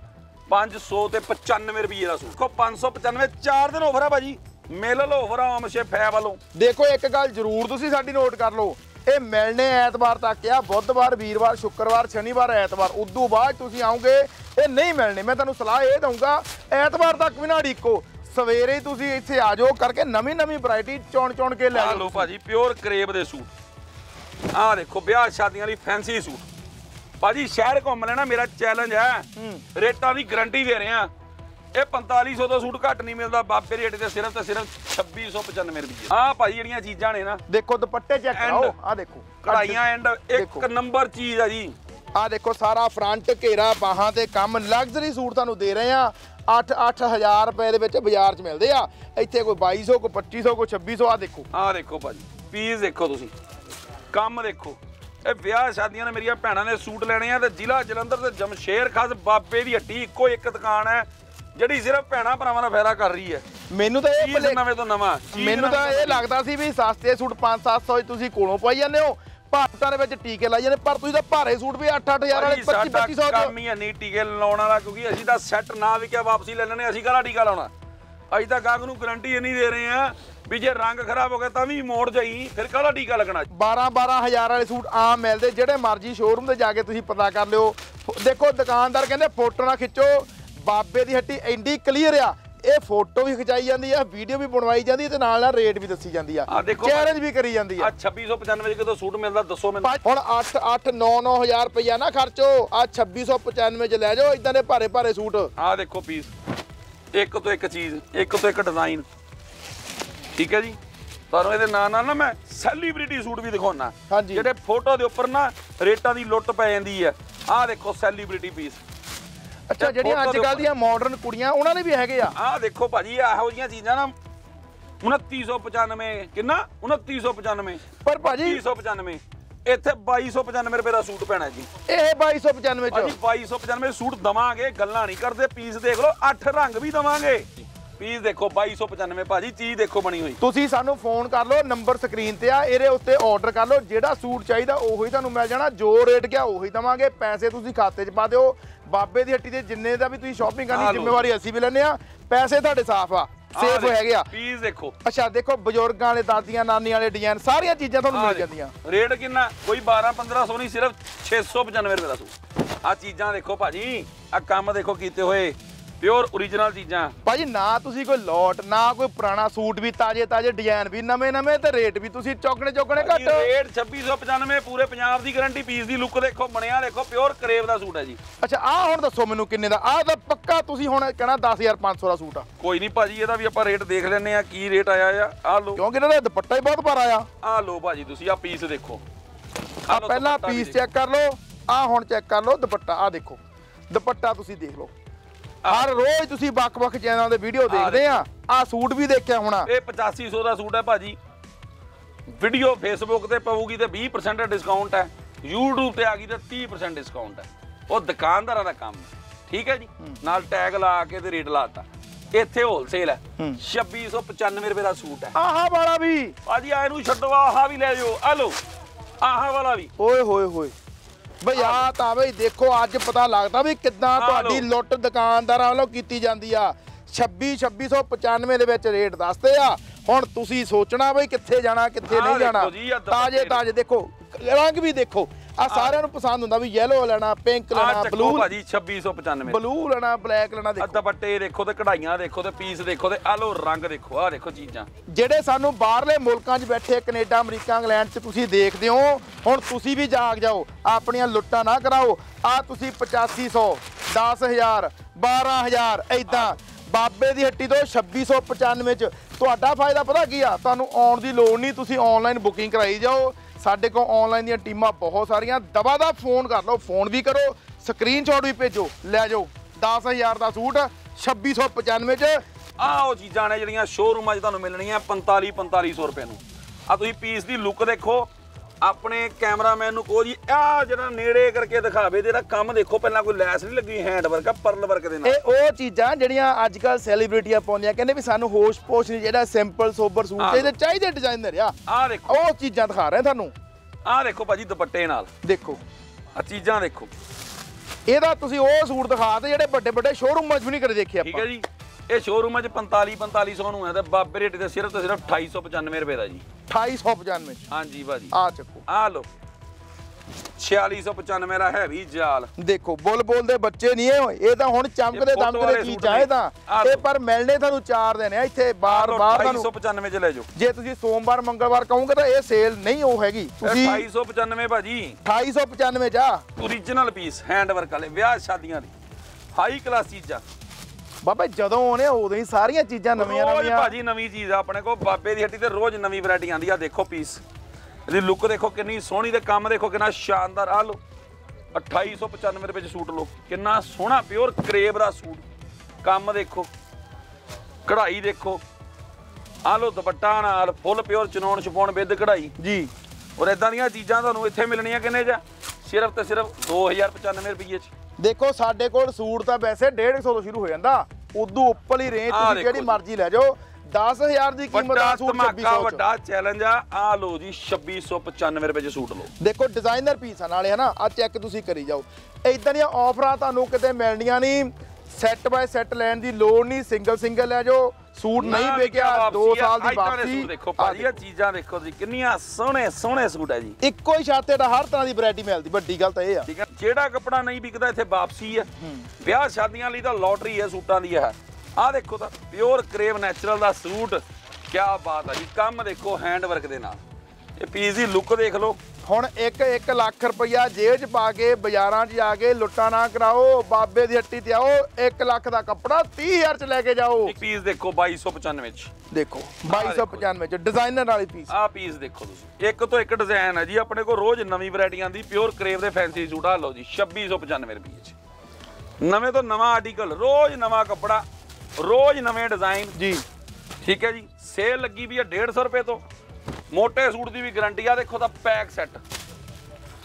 500 ਤੇ 95 ਰੁਪਏ ਦਾ ਸੂਟ। ਕੋ 595 ਚਾਰ ਦਿਨ ਆਫਰ ਆ ਭਾਜੀ। ਮਿਲ ਲਓ ਆਫਰ ਆਮ ਸ਼ੇਫ ਹੈ ਵੱਲੋਂ। ਦੇਖੋ, ਇੱਕ ਗੱਲ ਜ਼ਰੂਰ ਤੁਸੀਂ ਸਾਡੀ ਨੋਟ ਕਰ ਲਓ। ਇਹ ਮਿਲਣੇ ਐਤਵਾਰ ਤੱਕ ਆ, ਬੁੱਧਵਾਰ, ਵੀਰਵਾਰ, ਸ਼ੁੱਕਰਵਾਰ, ਸ਼ਨੀਵਾਰ, ਐਤਵਾਰ। ਉਦੋਂ ਬਾਅਦ ਤੁਸੀਂ ਆਉਂਗੇ, ਇਹ ਨਹੀਂ ਮਿਲਣੇ। ਮੈਂ ਤੁਹਾਨੂੰ ਸਲਾਹ ਇਹ ਦਊਂਗਾ, ਐਤਵਾਰ ਤੱਕ ਵੀ ਨਾ ਢੀਕੋ ਸਵੇਰੇ ਹੀ ਤੁਸੀਂ ਇੱਥੇ ਆ ਜਾਓ ਕਰਕੇ ਨਵੀਂ ਨਵੀਂ ਵੈਰਾਈਟੀ ਚੁਣ ਚੁਣ ਕੇ ਲੈ ਆ ਲਓ ਭਾਜੀ ਪਿਓਰ ਕਰੇਬ ਦੇ ਸੂਟ। ਆਹ ਦੇਖੋ ਵਿਆਹ ਸ਼ਾਦੀਆਂ ਲਈ ਫੈਂਸੀ ਸੂਟ। ਭਾਜੀ ਸ਼ਹਿਰ ਘੁੰਮ ਲੈਣਾ ਮੇਰਾ ਚੈਲੰਜ ਹੈ। ਰੇਟਾਂ ਦੀ ਗਾਰੰਟੀ ਦੇ ਰਹੇ। ਆ ਇਹ 4500 ਤੋਂ ਸੂਟ ਘੱਟ ਨਹੀਂ ਮਿਲਦਾ ਬਾਬੇ ਰੇਟ ਤੇ ਸਿਰਫ ਤੇ ਸਿਰਫ 2695 ਰੁਪਏ ਆਹ ਭਾਜੀ ਜਿਹੜੀਆਂ ਚੀਜ਼ਾਂ ਨੇ ਨਾ। ਦੇਖੋ ਦੁਪੱਟੇ ਚੈੱਕ. ਕਰਾਓ ਆ ਦੇਖੋ। ਕਢਾਈਆਂ ਐਂਡ। ਇੱਕ ਨੰਬਰ ਚੀਜ਼ ਆ ਜੀ। ਆ ਦੇਖੋ ਸਾਰਾ ਫਰੰਟ ਘੇਰਾ ਬਾਹਾਂ ਤੇ ਕੰਮ ਲਗਜ਼ਰੀ ਸੂਟ ਤੁਹਾਨੂੰ ਦੇ ਰਹੇ ਆ 8 8000 ਰੁਪਏ ਦੇ ਵਿੱਚ ਬਾਜ਼ਾਰ 'ਚ ਮਿਲਦੇ ਆ। ਇੱਥੇ ਕੋਈ 2200 ਕੋਈ 2500 ਕੋਈ 2600 ਆ ਦੇਖੋ। ਆਹ ਦੇਖੋ ਭਾਜੀ ਪੀਸ ਦੇਖੋ ਤੁਸੀਂ। ਕੰਮ ਦੇਖੋ। ਇਹ ਵਿਆਹ ਸ਼ਾਦੀਆਂ ਨੇ ਮੇਰੀਆਂ ਭੈਣਾਂ ਨੇ ਸੂਟ ਲੈਣੇ ਆ ਤੇ ਜ਼ਿਲ੍ਹਾ ਜਲੰਧਰ ਤੇ ਜਮਸ਼ੇਰ ਖਾਸ ਬਾਬੇ ਦੀ ਹੱਟੀ ਇੱਕੋ ਇੱਕ ਦੁਕਾਨ ਹੈ ਜਿਹੜੀ ਸਿਰਫ ਭੈਣਾਂ ਭਰਾਵਾਂ ਦਾ ਫਾਇਦਾ ਕਰ ਰਹੀ ਹੈ। ਮੈਨੂੰ ਤਾਂ ਇਹ ਨਵੇਂ ਤੋਂ ਨਵਾਂ ਮੈਨੂੰ ਤੋਂ ਇਹ ਲੱਗਦਾ ਸੀ ਵੀ ਸਸਤੇ ਸੂਟ 5-700 ਤੁਸੀਂ ਕੋਲੋਂ ਪਾਈ ਜਾਂਦੇ ਹੋ। ਭਾਰਤਾਂ ਦੇ ਵਿੱਚ ਟੀਕੇ ਲਾਈ ਜਾਂਦੇ ਪਰ ਤੁਸੀਂ ਤਾਂ ਭਾਰੇ ਸੂਟ ਵੀ 8-8000 ਵਾਲੇ ਭਾਜੀ 25 ਸਾਡਾ 2500 ਕੰਮ ਹੀ ਨਹੀਂ ਟੀਕੇ ਲਾਉਣ ਵਾਲਾ ਕਿਉਂਕਿ ਅਸੀਂ ਤਾਂ ਸੈੱਟ ਨਾ ਵਿਕਿਆ ਵਾਪਸੀ ਲੈ ਲੈਣੇ ਅਸੀਂ ਕਾਹਦਾ ਟੀਕਾ ਲਾਉਣਾ? ਅਸੀਂ ਤਾਂ ਗਾਹਕ ਨੂੰ ਗਾਰੰਟੀ ਇੰਨੀ ਦੇ ਰਹੇ ਆ ਵੀ ਜੇ ਰੰਗ ਖਰਾਬ ਹੋ ਗਿਆ ਤਾਂ ਵੀ ਮੋੜ ਜਾਈ ਫਿਰ ਕਾਹਦਾ ਟੀਕਾ ਲੱਗਣਾ? 12-12000 ਵਾਲੇ ਸੂਟ ਆਮ ਮਿਲਦੇ ਜਿਹੜੇ ਮਰਜ਼ੀ ਸ਼ੋਰੂਮ ਤੇ ਜਾ ਕੇ ਤੁਸੀਂ ਪਤਾ ਕਰ ਲਿਓ। ਦੇਖੋ ਦੁਕਾਨਦਾਰ ਕਹਿੰਦੇ ਫੋਟੋ ਨਾ ਖਿੱਚੋ। ਬਾਬੇ ਦੀ ਹੱਟੀ ਐਂਡੀ ਕਲੀਅਰ ਆ ਇਹ ਫੋਟੋ ਵੀ ਖਿਚਾਈ ਜਾਂਦੀ ਆ ਵੀਡੀਓ ਵੀ ਬਣਵਾਈ ਜਾਂਦੀ ਤੇ ਨਾਲ ਨਾਲ ਰੇਟ ਵੀ ਦੱਸੀ ਜਾਂਦੀ ਆ। ਚੈਲੰਜ ਵੀ ਕਰੀ ਜਾਂਦੀ ਆ। ਆ 2695 ਚ ਕਿਤੋਂ ਸੂਟ ਮਿਲਦਾ ਦੱਸੋ ਮੈਨੂੰ। ਹੁਣ 8 8 9 9000 ਰੁਪਇਆ ਨਾ ਖਰਚੋ। ਆ 2695 ਚ ਲੈ ਜਾਓ ਇਦਾਂ ਦੇ ਭਾਰੇ ਭਾਰੇ ਸੂਟ। ਆਹ ਦੇਖੋ ਪੀਸ। ਇੱਕ ਤੋਂ ਇੱਕ ਚੀਜ਼ ਇੱਕ ਤੋਂ ਇੱਕ ਡਿਜ਼ਾਈਨ। ਠੀਕ ਹੈ ਜੀ? ਤੁਹਾਨੂੰ ਇਹਦੇ ਨਾਲ ਨਾਲ ਨਾ ਮੈਂ ਸੈਲੀਬ੍ਰਿਟੀ ਸੂਟ ਵੀ ਦਿਖਾਉਣਾ। ਜਿਹੜੇ ਫੋਟੋ ਦੇ ਉੱਪਰ ਨਾ ਰੇਟਾਂ ਦੀ ਲੁੱਟ ਪੈ ਜਾਂਦੀ ਹੈ। ਆਹ ਦੇਖੋ ਸੈਲੀਬ੍ਰਿਟੀ ਪੀਸ। ਅੱਛਾ ਜਿਹੜੀਆਂ ਅੱਜ ਕੱਲ। ਦੀਆਂ ਮਾਡਰਨ ਕੁੜੀਆਂ ਉਹਨਾਂ ਦੇ ਵੀ ਹੈਗੇ ਆ? ਆਹ ਦੇਖੋ ਭਾਜੀ ਇਹੋ ਜਿਹੀਆਂ ਚੀਜ਼ਾਂ ਨਾ 2995 ਕਿੰਨਾ? 2995 ਪਰ ਭਾਜੀ 2995 ਇੱਥੇ 2295 ਰੁਪਏ ਦਾ ਸੂਟ ਪੈਣਾ ਜੀ। ਇਹ 2295 ਭਾਜੀ ਚ 2295 ਸੂਟ ਦਵਾਂਗੇ ਗੱਲਾਂ ਨਹੀਂ ਕਰਦੇ ਪੀਸ ਦੇਖ ਲਓ 8 ਰੰਗ ਵੀ ਦਵਾਂਗੇ। ਪੀਸ ਦੇਖੋ 2295 ਭਾਜੀ ਚੀਜ਼ ਦੇਖੋ ਬਣੀ ਹੋਈ। ਤੁਸੀਂ ਸਾਨੂੰ ਫੋਨ ਕਰ ਲਓ ਨੰਬਰ ਸਕਰੀਨ ਤੇ ਆ ਇਹਦੇ ਉੱਤੇ ਆਰਡਰ ਕਰ ਲਓ ਜਿਹੜਾ ਸੂਟ ਚਾਹੀਦਾ ਉਹੀ ਤੁਹਾਨੂੰ ਮਿਲ ਜਾਣਾ ਜੋ ਰੇਟ ਗਿਆ ਉਹੀ ਦਵਾਂਗੇ ਪੈਸੇ ਤੁਸੀਂ ਖਾਤੇ 'ਚ ਪਾ ਦਿਓ। ਬਾਬੇ ਦੀ ਹੱਟੀ ਦੇ ਜਿੰਨੇ ਦਾ ਵੀ ਤੁਸੀਂ ਸ਼ਾਪਿੰਗ ਕਰਨੀ। ਜ਼ਿੰਮੇਵਾਰੀ ਅਸੀਂ ਵੀ ਲੈਨੇ ਆ ਪੈਸੇ ਤੁਹਾਡੇ ਸਾਫ਼ ਆ ਸੇਫ ਹੈਗੇ ਆ। ਪੀਸ ਦੇਖੋ। ਅੱਛਾ ਦੇਖੋ ਬਜ਼ੁਰਗਾਂ ਵਾਲੇ ਦਾਦੀਆਂ ਨਾਨੀਆਂ ਵਾਲੇ ਡਿਜ਼ਾਈਨ ਸਾਰੀਆਂ ਚੀਜ਼ਾਂ ਤੁਹਾਨੂੰ ਮਿਲ। ਜਾਂਦੀਆਂ। ਰੇਟ ਕਿੰਨਾ? ਕੋਈ 12 1500 ਨਹੀਂ ਸਿਰਫ 695 ਰੁਪਏ ਦਾ ਸੂਟ। ਆ ਚੀਜ਼ਾਂ ਦੇਖੋ ਭਾਜੀ ਆ ਕੰਮ ਦੇਖੋ ਕੀਤੇ ਹੋਏ। ਪਿਓਰ origignal ਚੀਜ਼ਾਂ। ਭਾਜੀ ਨਾ ਤੁਸੀਂ ਕੋਈ ਲੋਟ ਨਾ ਕੋਈ ਪੁਰਾਣਾ ਸੂਟ ਵੀ ਤਾਜੇ ਤਾਜੇ ਡਿਜ਼ਾਈਨ ਵੀ ਨਵੇਂ ਨਵੇਂ ਤੇ ਰੇਟ ਵੀ ਤੁਸੀਂ ਚੌਕਣੇ ਚੌਕਣੇ ਘੱਟ। ਰੇਟ 2695 ਪੂਰੇ ਪੰਜਾਬ ਦੀ ਗਾਰੰਟੀ ਪੀਸ ਦੀ ਲੁੱਕ ਦੇਖੋ ਬਣਿਆ ਦੇਖੋ ਪਿਓਰ ਕਰੇਵ ਦਾ ਸੂਟ ਹੈ ਜੀ। ਅੱਛਾ ਆ ਹੁਣ ਦੱਸੋ ਮੈਨੂੰ ਕਿੰਨੇ ਦਾ ਆਹ ਤਾਂ ਪੱਕਾ ਤੁਸੀਂ ਹੁਣ ਕਹਿਣਾ 10500 ਦਾ ਸੂਟ ਆ। ਕੋਈ ਨਹੀਂ ਭਾਜੀ ਇਹਦਾ ਵੀ ਆਪਾਂ ਰੇਟ ਦੇਖ ਲੈਨੇ ਆ ਕੀ ਰੇਟ ਆਇਆ ਆ। ਆ ਲੋ ਕਿਉਂਕਿ ਇਹਨਾਂ ਦਾ ਦੁਪੱਟਾ ਹੀ ਬਹੁਤ ਭਾਰਾ ਆ। ਆ ਲੋ ਭਾਜੀ ਤੁਸੀਂ ਆ ਪੀਸ ਦੇਖੋ। ਆ ਆਹ ਪਹਿਲਾਂ ਪੀਸ ਚੈੱਕ ਕਰ ਲਓ ਆ ਹੁਣ ਚੈੱਕ ਕਰ ਲਓ ਦੁਪੱਟਾ ਆ ਦੇਖੋ। ਦੁਪੱਟਾ ਤੁਸੀਂ ਦੇਖ ਲਓ। ਹਰ ਰੋਜ਼ ਤੁਸੀਂ ਵੱਖ-ਵੱਖ ਚੈਨਲਾਂ ਦੇ ਵੀਡੀਓ ਦੇਖਦੇ ਆ। ਆ ਸੂਟ ਵੀ ਦੇਖਿਆ ਹੋਣਾ। ਇਹ 8500 ਦਾ ਸੂਟ ਹੈ ਭਾਜੀ। ਵੀਡੀਓ ਫੇਸਬੁੱਕ ਤੇ ਪਊਗੀ ਤੇ 20% ਡਿਸਕਾਊਂਟ ਹੈ। YouTube ਤੇ ਆ ਗਈ ਤੇ 30% ਡਿਸਕਾਊਂਟ ਹੈ। ਉਹ ਦੁਕਾਨਦਾਰਾਂ ਦਾ ਕੰਮ ਹੈ। ਠੀਕ ਹੈ ਜੀ? ਨਾਲ ਟੈਗ ਲਾ ਕੇ ਤੇ ਰੇਟ ਲਾਤਾ ਇੱਥੇ ਹੋਲਸੇਲ ਹੈ। ਹੂੰ। 2695 ਰੁਪਏ ਦਾ ਸੂਟ ਹੈ। ਆਹਾ ਵਾਲਾ ਵੀ। ਭਾਜੀ ਆ ਇਹਨੂੰ ਛੱਡੋ ਆਹ ਵੀ ਲੈ ਜਾਓ। ਆ ਲਓ। ਆਹ ਵਾਲਾ ਵੀ। ਓਏ ਹੋਏ ਹੋਏ। ਬਈ ਆ ਤਾਂ ਬਈ ਦੇਖੋ ਅੱਜ ਪਤਾ ਲੱਗਦਾ ਵੀ ਕਿੱਦਾਂ ਤੁਹਾਡੀ। ਲੁੱਟ ਦੁਕਾਨਦਾਰਾਂ ਵੱਲੋਂ ਕੀਤੀ ਜਾਂਦੀ ਆ। 26 2695 ਦੇ ਵਿੱਚ ਰੇਟ ਦੱਸਦੇ ਆ। ਹੁਣ ਤੁਸੀਂ ਸੋਚਣਾ ਬਈ ਕਿੱਥੇ ਜਾਣਾ ਕਿੱਥੇ ਨਹੀਂ ਜਾਣਾ। ਤਾਜੇ ਤਾਜੇ ਦੇਖੋ ਰੰਗ ਵੀ ਦੇਖੋ। ਆ ਸਾਰਿਆਂ ਨੂੰ ਪਸੰਦ ਹੁੰਦਾ ਵੀ ਯੈਲੋ ਲੈਣਾ ਪਿੰਕ ਲੈਣਾ ਬਲੂ ਭਾਜੀ 2695 ਬਲੂ ਲੈਣਾ ਬਲੈਕ ਲੈਣਾ ਦੇਖੋ। ਦੁਪੱਟੇ ਦੇਖੋ ਤੇ ਕਢਾਈਆਂ ਦੇਖੋ ਤੇ ਪੀਸ ਦੇਖੋ ਤੇ ਆ ਲਓ ਰੰਗ ਦੇਖੋ ਆ ਦੇਖੋ ਚੀਜ਼ਾਂ। ਜਿਹੜੇ ਸਾਨੂੰ ਬਾਹਰਲੇ ਮੁਲਕਾਂ 'ਚ ਬੈਠੇ ਕੈਨੇਡਾ ਅਮਰੀਕਾ ਇੰਗਲੈਂਡ 'ਚ ਤੁਸੀਂ ਦੇਖਦੇ ਹੋ ਹੁਣ ਤੁਸੀਂ ਵੀ ਜਾਗ ਜਾਓ ਆਪਣੀਆਂ ਲੁੱਟਾਂ ਨਾ ਕਰਾਓ। ਆ ਤੁਸੀਂ 8500 10000 12000 ਐਦਾਂ ਬਾਬੇ ਦੀ ਹੱਟੀ ਤੋਂ 2695 'ਚ। ਤੁਹਾਡਾ ਫਾਇਦਾ ਪਤਾ ਕੀ ਆ? ਤੁਹਾਨੂੰ ਆਉਣ ਦੀ ਲੋੜ ਨਹੀਂ ਤੁਸੀਂ ਆਨਲਾਈਨ ਬੁਕਿੰਗ ਕਰਾਈ ਜਾਓ। ਸਾਡੇ ਕੋਲ ਆਨਲਾਈਨ ਦੀਆਂ ਟੀਮਾਂ ਬਹੁਤ ਸਾਰੀਆਂ। ਦਬਾ ਦਾ ਫੋਨ ਕਰ ਲਓ, ਫੋਨ ਵੀ ਕਰੋ ਸਕਰੀਨਸ਼ਾਟ ਵੀ ਭੇਜੋ, ਲੈ ਜਾਓ। 10000 ਦਾ ਸੂਟ 2695 'ਚ। ਆਹ ਉਹ ਚੀਜ਼ਾਂ ਨੇ ਜਿਹੜੀਆਂ ਸ਼ੋਰੂਮਾਂ 'ਚ ਤੁਹਾਨੂੰ ਮਿਲਣੀਆਂ 45 4500 ਰੁਪਏ ਨੂੰ। ਆ ਤੁਸੀਂ ਪੀਸ ਦੀ ਲੁੱਕ ਦੇਖੋ ਆਪਣੇ ਕੈਮਰਾਮੈਨ ਨੂੰ ਕਹੋ ਜੀ ਆ ਜਿਹੜਾ ਨੇੜੇ ਕਰਕੇ ਦਿਖਾਵੇ ਇਹਦਾ ਕੰਮ ਦੇਖੋ ਪਹਿਲਾਂ ਕੋਈ ਲੈਸ ਨਹੀਂ ਲੱਗੀ ਹੈਂਡ ਵਰਕ ਆ ਪਰਲ ਵਰਕ ਦੇ ਨਾਲ। ਇਹ ਉਹ ਚੀਜ਼ਾਂ ਜਿਹੜੀਆਂ ਅੱਜ ਕੱਲ ਸੈਲੀਬ੍ਰਿਟੀਆਂ ਪਾਉਂਦੀਆਂ ਕਹਿੰਦੇ ਵੀ ਸਾਨੂੰ ਹੋਸ਼ ਪੋਸ਼ ਨਹੀਂ ਜਿਹੜਾ ਸਿੰਪਲ ਸੋਬਰ ਸੂਟ। ਚਾਹੀਦੇ ਚਾਹੀਦੇ ਡਿਜ਼ਾਈਨਰ ਆ। ਆ ਦੇਖੋ। ਉਹ ਚੀਜ਼ਾਂ ਦਿਖਾ ਰਹੇ ਤੁਹਾਨੂੰ। ਆ ਦੇਖੋ ਭਾਜੀ ਦੁਪੱਟੇ ਨਾਲ। ਦੇਖੋ। ਆ ਚੀਜ਼ਾਂ ਦੇਖੋ। ਇਹਦਾ ਤੁਸੀਂ ਉਹ ਸੂਟ ਦਿਖਾ ਤੇ ਜਿਹੜੇ ਵੱਡੇ ਵੱਡੇ ਸ਼ੋਰੂਮਾਂ 'ਚ ਵੀ ਨਹੀਂ ਕਦੇ ਦੇਖੇ ਠੀਕ ਆਪਾਂ। ਹੈ ਜੀ। ਇਹ ਸ਼ੋਰੂਮਾਂ 'ਚ 45 4500 ਨੂੰ ਹੈ ਤੇ ਬਾਬੇ ਰੇਟ ਤੇ ਸਿਰਫ ਤੇ ਸਿਰਫ 2895 ਰੁਪਏ ਦਾ ਜੀ। 2895 'ਚ। ਹਾਂਜੀ ਭਾਜੀ। ਆ ਚੱਕੋ। ਆ ਲਓ। 4695 ਦਾ ਹੈਵੀ ਜਾਲ। ਦੇਖੋ ਬੁੱਲ ਬੁੱਲ ਦੇ ਬੱਚੇ ਨਹੀਂ ਇਹ ਇਹ ਤਾਂ ਹੁਣ ਚਮਕਦੇ ਦਮਕਦੇ ਸੂਟ ਚਾਹੇ। ਤਾਂ। ਇਹ। ਪਰ ਮਿਲਣੇ ਤੁਹਾਨੂੰ ਚਾਰ ਦਿਨ ਆ ਇੱਥੇ ਬਾਰ ਬਾਰ ਤੁਹਾਨੂੰ 2895 ਚ ਲੈ ਜਾਓ। ਜੇ ਤੁਸੀਂ ਸੋਮਵਾਰ ਮੰਗਲਵਾਰ ਕਹੋਗੇ ਤਾਂ ਇਹ ਸੇਲ ਨਹੀਂ ਉਹ ਹੈਗੀ। ਤੁਸੀਂ 2895 ਭਾਜੀ। 2895 ਚ ਆ। ਓਰੀਜਨਲ ਪੀਸ ਹੈਂਡ ਵਰਕ ਵਾਲੇ ਵਿਆਹ ਸ਼ਾਦੀਆਂ ਦੀ। ਹਾਈ ਕਲਾਸ ਚੀਜ਼ਾਂ। ਬਾਬਾ ਜਦੋਂ ਆਉਣੇ ਆ, ਉਦੋਂ ਹੀ ਸਾਰੀਆਂ ਚੀਜ਼ਾਂ ਨਵੀਆਂ ਰੋਜ਼ ਨਵੀਆਂ ਭਾਜੀ ਨਵੀਂ ਚੀਜ਼ ਆ ਆਪਣੇ ਕੋਲ ਬਾਬੇ ਦੀ ਹੱਟੀ ਤੇ ਰੋਜ਼ ਨਵੀਂ ਵੈਰਾਈਟੀ ਆਂਦੀ ਆ ਦੇਖੋ ਪੀਸ ਇਹਦੀ ਲੁੱਕ ਦੇਖੋ ਕਿੰਨੀ ਸੋਹਣੀ ਤੇ ਕੰਮ ਦੇਖੋ ਕਿੰਨਾ ਸ਼ਾਨਦਾਰ। ਆ ਲੋ 2895 ਰੁਪਏ ਚ ਸੂਟ ਲੋ ਕਿੰਨਾ ਸੋਹਣਾ ਪਿਓਰ ਕਰੇਬ ਦਾ ਸੂਟ। ਕੰਮ ਦੇਖੋ ਕਢਾਈ ਦੇਖੋ। ਆ ਲੋ ਦੁਪੱਟਾ ਨਾਲ ਫੁੱਲ ਪਿਓਰ ਚਨੌਣ ਛਪਾਉਣ ਵਿਦ ਕਢਾਈ। ਜੀ। ਔਰ ਇਦਾਂ ਦੀਆਂ ਚੀਜ਼ਾਂ ਤੁਹਾਨੂੰ ਇੱਥੇ ਮਿਲਣੀਆਂ ਕਿੰਨੇ ਚ? ਸਿਰਫ ਤੇ ਸਿਰਫ 2095 ਰੁਪਏ ਚ। ਦੇਖੋ ਸਾਡੇ ਕੋਲ ਸੂਟ ਤਾਂ ਵੈਸੇ 150 ਤੋਂ ਸ਼ੁਰੂ ਹੋ ਜਾਂਦਾ। ਉਦੋਂ ਉੱਪਰਲੀ ਰੇਂਜ ਤੁਸੀਂ ਜਿਹੜੀ। ਮਰਜ਼ੀ ਲੈ ਜਾਓ। 10000 ਦੀ ਕੀਮਤ ਦਾ ਸੂਟ ਧਮਾਕਾ 2600 ਚ। ਵੱਡਾ ਚੈਲੰਜ ਆ। ਆ ਲੋ ਜੀ 2695 ਰੁਪਏ ਚ ਸੂਟ ਲਓ। ਦੇਖੋ ਡਿਜ਼ਾਈਨਰ ਪੀਸ ਆ ਨਾਲੇ ਹਨਾ? ਆ ਚੈੱਕ ਤੁਸੀਂ ਕਰੀ ਜਾਓ। ਇਦਾਂ ਦੀਆਂ ਆਫਰਾਂ ਤੁਹਾਨੂੰ ਕਿਤੇ ਮਿਲਣੀਆਂ ਨਹੀਂ। ਸੈੱਟ ਬਾਏ ਸੈੱਟ ਲੈਣ ਦੀ ਲੋੜ ਨਹੀਂ ਸਿੰਗਲ ਸਿੰਗਲ ਲੈ ਜਾਓ। ਸੂਟ ਨਹੀਂ ਵਾਪਸੀ 2 ਆ, ਸਾਲ ਦੀ ਵਾਪਸੀ। ਦੇਖੋ ਭਾਜੀ ਇਹ ਚੀਜ਼ਾਂ ਦੇਖੋ ਜੀ ਕਿੰਨੀਆਂ ਸੋਹਣੇ ਸੋਹਣੇ ਸੂਟ ਹੈ ਜੀ। ਇੱਕੋ ਹੀ ਛਾਤੇ ਦਾ ਹਰ ਤਰ੍ਹਾਂ ਦੀ ਵੈਰਾਈਟੀ ਮਿਲਦੀ ਵੱਡੀ ਗੱਲ ਤਾਂ ਇਹ ਆ। ਠੀਕ ਹੈ ਜਿਹੜਾ ਕੱਪੜਾ ਨਹੀਂ ਵਿਕਦਾ ਇੱਥੇ ਵਾਪਸੀ ਹੈ। ਵਿਆਹ ਸ਼ਾਦੀਆਂ ਲਈ ਤਾਂ ਲੋਟਰੀ ਹੈ ਸੂਟਾਂ ਦੀ ਇਹ। ਆਹ ਦੇਖੋ ਤਾਂ ਪਿਓਰ ਕਰੇਵ ਨੈਚੁਰਲ ਦਾ ਸੂਟ ਕੀ ਬਾਤ ਹੈ ਜੀ ਕੰਮ ਦੇਖੋ ਹੈਂਡ ਵਰਕ ਦੇ ਨਾਲ। ਇਹ ਪੀਸ ਦੀ ਲੁੱਕ ਦੇਖ ਲਓ ਹੁਣ 1 1 ਲੱਖ ਰੁਪਇਆ ਜੇਬ 'ਚ ਪਾ ਕੇ ਬਾਜ਼ਾਰਾਂ 'ਚ ਜਾ ਕੇ ਲੁੱਟਾ ਨਾ ਕਰਾਓ ਬਾਬੇ ਦੀ ਹੱਟੀ ਤੇ ਆਓ 1 ਲੱਖ ਦਾ ਕੱਪੜਾ 30000 'ਚ ਲੈ ਕੇ ਜਾਓ। ਇੱਕ ਪੀਸ ਦੇਖੋ 2295 ਚ। ਦੇਖੋ 2295 'ਚ ਡਿਜ਼ਾਈਨਰ ਵਾਲੀ ਪੀਸ ਆਹ ਪੀਸ ਦੇਖੋ ਤੁਸੀਂ। ਇੱਕ ਤੋਂ ਇੱਕ ਡਿਜ਼ਾਈਨ ਹੈ ਜੀ ਆਪਣੇ ਕੋਲ ਰੋਜ਼ ਨਵੀਂ ਵੈਰਾਈਟੀਆਂ ਦੀ ਪਿਓਰ ਕਰੇਵ ਦੇ ਫੈਂਸੀ ਸੂਟ ਆ ਲਓ ਜੀ 2695 ਰੁਪਏ ਚ। ਨਵੇਂ ਤੋਂ ਨਵਾਂ ਆਰਟੀਕਲ ਰੋਜ਼ ਨਵਾਂ ਕੱਪੜਾ ਰੋਜ਼ ਨਵੇਂ ਡਿਜ਼ਾਈਨ ਜੀ। ਠੀਕ ਹੈ ਜੀ ਸੇਲ ਲੱਗੀ ਵੀ ਹੈ 150 ਰੁਪਏ ਤੋਂ। ਮੋٹے ਸੂਟ ਦੀ ਵੀ ਗਾਰੰਟੀ ਆ ਦੇਖੋ ਤਾਂ ਪੈਕ ਸੈੱਟ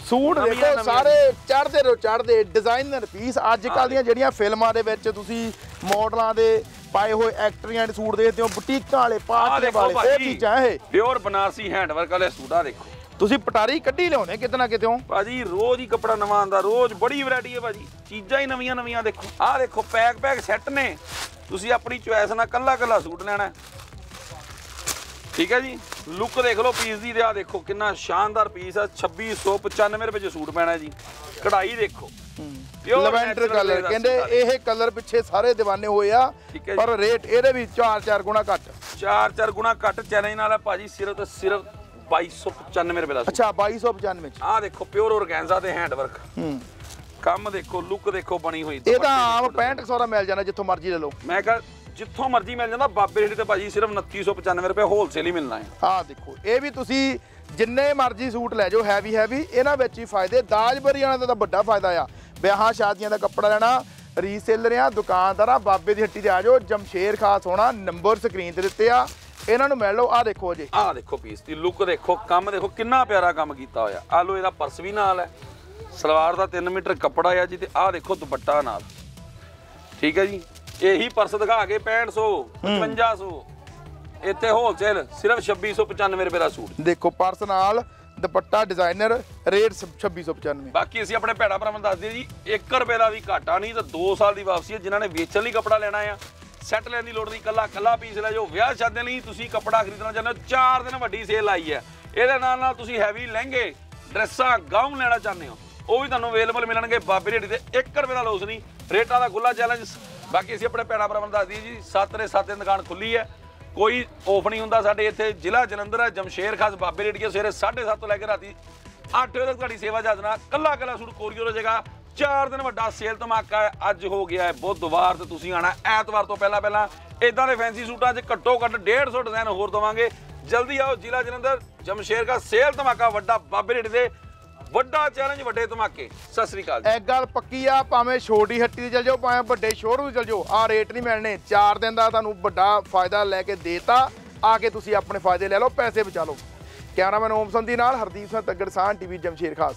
ਸੂਟ ਦੇਖੋ। ਸਾਰੇ ਚੜਦੇ ਰੋ ਚੜਦੇ ਡਿਜ਼ਾਈਨਰ ਪੀਸ ਅੱਜ ਕੱਲ ਦੀਆਂ ਜਿਹੜੀਆਂ ਫਿਲਮਾਂ ਦੇ ਵਿੱਚ ਤੁਸੀਂ ਮਾਡਲਾਂ ਦੇ ਪਾਏ ਹੋਏ ਐਕਟਰੀਆਂ ਦੇ ਸੂਟ ਦੇਖਦੇ ਹੋ ਬੁਟੀਕਾਂ ਵਾਲੇ ਪਾਰਟੀ ਵਾਲੇ ਇਹ ਚੀਜ਼ਾਂ ਇਹ। ਪਿਓਰ ਬਨਾਰਸੀ ਹੈਂਡਵਰਕ ਵਾਲੇ ਸੂਟ ਆ ਦੇਖੋ। ਤੁਸੀਂ ਪਟਾਰੀ ਕੱਢੀ ਲਿਆਉਣੇ ਕਿਤੇ ਨਾ ਕਿਤੇ ਭਾਜੀ ਰੋਜ਼ ਹੀ ਕੱਪੜਾ ਨਵਾਂ ਆਉਂਦਾ ਰੋਜ਼ ਬੜੀ ਵੈਰਾਈਟੀ ਹੈ ਭਾਜੀ। ਚੀਜ਼ਾਂ ਹੀ ਨਵੀਆਂ ਨਵੀਆਂ ਦੇਖੋ। ਆਹ ਦੇਖੋ ਪੈਕ ਪੈਕ ਸੈੱਟ ਨੇ। ਤੁਸੀਂ ਆਪਣੀ ਚੁਆਇਸ ਨਾਲ ਕੱਲਾ ਕੱਲਾ ਸੂਟ ਲੈਣਾ। ਠੀਕ ਹੈ ਜੀ? ਲੁੱਕ ਦੇਖ ਲਓ ਪੀਸ ਦੀ ਤੇ ਦੇਖੋ ਕਿੰਨਾ ਸ਼ਾਨਦਾਰ ਪੀਸ ਆ। 2695 ਰੁਪਏ ਚ ਸੂਟ ਪੈਣਾ ਜੀ। ਕਢਾਈ ਦੇਖੋ। ਲਵੈਂਡਰ ਕਲਰ ਕਹਿੰਦੇ ਆ। ਇਹ ਕਲਰ ਪਿੱਛੇ ਸਾਰੇ دیਵਾਨੇ ਹੋਏ ਆ। ਪਰ ਰੇਟ ਇਹਦੇ ਵੀ 4-4 ਗੁਣਾ ਘੱਟ। ਚਾਰ ਚਾਰ ਗੁਣਾ ਘੱਟ ਚੈਲੰਜ ਨਾਲ ਹੈ ਭਾਜੀ ਸਿਰਫ ਤੇ ਸਿਰਫ 2295 ਰੁਪਏ ਦਾ ਅੱਛਾ 2295 ਚ। ਆਹ ਦੇਖੋ ਪਿਓਰ ਔਰਗੈਂਜ਼ਾ ਤੇ ਹੈਂਡਵਰਕ ਹੂੰ। ਕੰਮ ਦੇਖੋ ਲੁੱਕ ਦੇਖੋ ਬਣੀ ਹੋਈ। ਇਹ ਤਾਂ ਆਮ ਦੇਖੋ। 6500 ਦਾ ਮਿਲ ਜਾਣਾ ਜਿੱਥੋਂ ਮਰਜ਼ੀ ਲੈ ਲਓ। ਮੈਂ ਕਹਾਂ ਜਿੱਥੋਂ ਮਰਜ਼ੀ ਮਿਲ ਜਾਂਦਾ ਬਾਬੇ ਰੇੜੀ ਤੇ ਭਾਜੀ ਸਿਰਫ 2995 ਰੁਪਏ ਹੋਲਸੇਲ ਹੀ ਮਿਲਣਾ ਹੈ। ਆਹ ਦੇਖੋ ਇਹ ਵੀ ਤੁਸੀਂ ਜਿੰਨੇ ਮਰਜ਼ੀ ਸੂਟ ਲੈ ਜਾਓ ਹੈਵੀ ਹੈਵੀ ਇਹਨਾਂ ਵਿੱਚ ਹੀ ਫਾਇਦੇ। ਦਾਜ ਬਰੀ ਵਾਲਿਆਂ ਦਾ ਤਾਂ ਵੱਡਾ ਫਾਇਦਾ ਆ। ਵਿਆਹਾਂ ਸ਼ਾਦੀਆਂ ਦਾ ਕੱਪੜਾ ਲੈਣਾ ਰੀਸੇਲਰ ਆ ਦੁਕਾਨਦਾਰ ਆ ਬਾਬੇ ਦੀ ਹੱਟੀ ਤੇ ਆ ਜਾਓ। ਜਮਸ਼ੇਰ ਖਾਸ ਹੋਣਾ ਨੰਬਰ ਸਕਰੀਨ ਤੇ ਦਿੱਤੇ ਆ। ਇਹਨਾਂ ਨੂੰ ਮਿਲ ਲਓ। ਆ ਦੇਖੋ ਜੀ ਆਹ ਦੇਖੋ ਪੀਸ ਦੀ ਲੁੱਕ ਦੇਖੋ ਕੰਮ ਦੇਖੋ ਕਿੰਨਾ ਪਿਆਰਾ ਕੰਮ ਕੀਤਾ ਹੋਇਆ। ਆ ਲੋ ਇਹਦਾ ਪਰਸ ਵੀ ਨਾਲ ਹੈ। ਸਲਵਾਰ ਦਾ 3 ਮੀਟਰ ਕੱਪੜਾ ਆ ਜੀ ਤੇ ਆਹ ਦੇਖੋ ਦੁਪੱਟਾ ਨਾਲ। ਠੀਕ ਹੈ ਜੀ? ਇਹੀ ਪਰਸ ਦਿਖਾ ਕੇ 6500 5500 ਇੱਥੇ ਹੋਲਸੇਲ ਸਿਰਫ 2695 ਰੁਪਏ ਦਾ ਸੂਟ। ਦੇਖੋ ਪਰਸ ਨਾਲ ਦੁਪੱਟਾ ਡਿਜ਼ਾਈਨਰ ਰੇਟ 2695 ਬਾਕੀ ਅਸੀਂ ਆਪਣੇ ਭੈੜਾ ਭਰਾਵਾਂ ਨੂੰ ਦੱਸ ਦਈਏ ਜੀ 1 ਰੁਪਏ ਦਾ ਵੀ ਘਾਟਾ ਨਹੀਂ ਤਾਂ 2 ਸਾਲ ਦੀ ਵਾਪਸੀ ਹੈ ਜਿਨ੍ਹਾਂ ਨੇ ਵੇਚਣ ਲਈ ਕੱਪੜਾ ਲੈਣਾ ਆ। ਸੈੱਟ ਲੈਣ ਦੀ ਲੋੜ ਨਹੀਂ ਕੱਲਾ ਕੱਲਾ ਪੀਸ ਲੈ ਜਾਓ। ਵਿਆਹ ਸ਼ਾਦੀਆਂ ਲਈ ਤੁਸੀਂ ਕੱਪੜਾ ਖਰੀਦਣਾ ਚਾਹੁੰਦੇ ਹੋ 4 ਦਿਨ ਵੱਡੀ ਸੇਲ ਆਈ ਹੈ। ਇਹਦੇ ਨਾਲ ਨਾਲ ਤੁਸੀਂ ਹੈਵੀ ਲਹਿੰਗੇ ਡਰੈਸਾਂ ਗਾਊਨ ਲੈਣਾ ਚਾਹੁੰਦੇ ਹੋ। ਉਹ ਵੀ ਤੁਹਾਨੂੰ ਅਵੇਲੇਬਲ ਮਿਲਣਗੇ ਬਾਬੇ ਰੇੜੀ ਤੇ 1 ਰੁਪਏ ਦਾ ਲੋਸ ਨਹੀਂ ਰੇਟਾਂ ਦਾ ਗੁੱਲਾ ਚੈਲੰਜ ਬਾਕੀ ਅਸੀਂ ਆਪਣੇ ਭੈੜਾ ਭਰਾਵਾਂ ਨੂੰ ਦੱਸ ਦਈਏ ਜੀ 7 ਦੇ 7 ਦਿਨ ਦੁਕਾਨ ਖੁੱਲੀ ਹੈ। ਕੋਈ ਆਫ ਨਹੀਂ ਹੁੰਦਾ ਸਾਡੇ ਇੱਥੇ, ਜ਼ਿਲ੍ਹਾ ਜਲੰਧਰ ਹੈ, ਜਮਸ਼ੇਰ ਖਾਸ ਬਾਬੇ ਰੇੜੀ ਸਵੇਰੇ 7:30 ਤੋਂ ਲੈ ਕੇ ਰਾਤੀ 8 ਵਜੇ ਤੱਕ ਤੁਹਾਡੀ ਸੇਵਾ ਜਾਜਣਾ ਕੱਲਾ ਕੱਲਾ ਸੂਟ ਕੋਰੀਅਰ ਹੋ ਜਾਏਗਾ। ਚਾਰ ਦਿਨ ਵੱਡਾ ਸੇਲ ਧਮਾਕਾ ਹੈ, ਅੱਜ ਹੋ ਗਿਆ ਹੈ, ਬੁੱਧਵਾਰ ਤੇ ਤੁਸੀਂ ਆਣਾ ਐਤਵਾਰ ਤੋਂ ਪਹਿਲਾਂ ਪਹਿਲਾਂ ਇਦਾਂ ਦੇ ਫੈਂਸੀ ਸੂਟਾਂ 'ਚ ਘੱਟੋ ਘੱਟ 150 ਡਿਜ਼ਾਈਨ ਹੋਰ ਦਵਾਂਗੇ। ਜਲਦੀ ਆਓ ਜ਼ਿਲ੍ਹਾ ਜਲੰਧਰ, ਜਮਸ਼ੇਰ ਦਾ ਸੇਲ ਧਮਾਕਾ ਵੱਡਾ ਬਾਬੇ ਰੇੜੀ ਦੇ ਵੱਡਾ ਚੈਲੰਜ ਵੱਡੇ ਧਮਾਕੇ। ਸਤਿ ਸ੍ਰੀ ਅਕਾਲ ਜੀ। ਇੱਕ ਗੱਲ ਪੱਕੀ ਆ, ਭਾਵੇਂ ਛੋਟੀ ਹੱਟੀ ਤੇ ਚਲ ਜਾਓ, ਭਾਵੇਂ ਵੱਡੇ ਸ਼ੋਰੂਮ ਚਲ ਜਾਓ ਆ ਰੇਟ ਨਹੀਂ ਮਿਲਣੇ। 4 ਦਿਨ ਦਾ ਤੁਹਾਨੂੰ ਵੱਡਾ ਫਾਇਦਾ ਲੈ ਕੇ ਦੇਤਾ, ਆ ਕੇ ਤੁਸੀਂ ਆਪਣੇ ਫਾਇਦੇ ਲੈ ਲਓ, ਪੈਸੇ ਬਚਾ ਲਓ। ਕੈਮਰਾਮੈਨ ਓਮ ਸੰਧੀ ਨਾਲ ਹਰਦੀਪ ਸਿੰਘ ਤੱਗੜ ਸਾਹ ਟੀਵੀ ਜਮਸ਼ੇਰ ਖਾਸ।